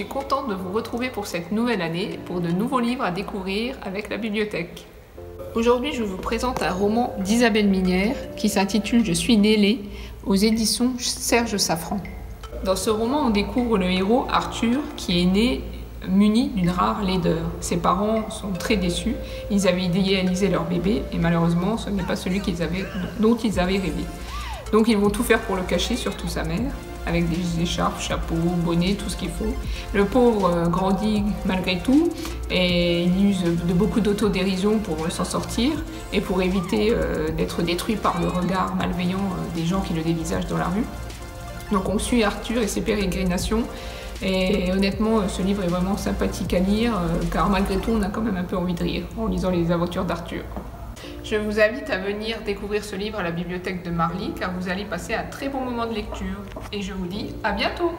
suis contente de vous retrouver pour cette nouvelle année, pour de nouveaux livres à découvrir avec la bibliothèque. Aujourd'hui, je vous présente un roman d'Isabelle Minière qui s'intitule Je suis Nélé aux éditions Serge Safran. Dans ce roman, on découvre le héros Arthur qui est né muni d'une rare laideur. Ses parents sont très déçus, ils avaient idéalisé leur bébé et malheureusement ce n'est pas celui avaient, dont ils avaient rêvé. Donc ils vont tout faire pour le cacher, surtout sa mère, avec des écharpes, chapeaux, bonnets, tout ce qu'il faut. Le pauvre euh, grandit malgré tout et il use de beaucoup d'autodérision pour s'en sortir et pour éviter euh, d'être détruit par le regard malveillant euh, des gens qui le dévisagent dans la rue. Donc on suit Arthur et ses pérégrinations et honnêtement, ce livre est vraiment sympathique à lire, car malgré tout, on a quand même un peu envie de rire en lisant les aventures d'Arthur. Je vous invite à venir découvrir ce livre à la bibliothèque de Marly, car vous allez passer un très bon moment de lecture. Et je vous dis à bientôt